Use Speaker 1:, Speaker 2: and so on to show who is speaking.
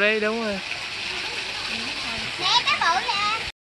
Speaker 1: vào đi đúng rồi.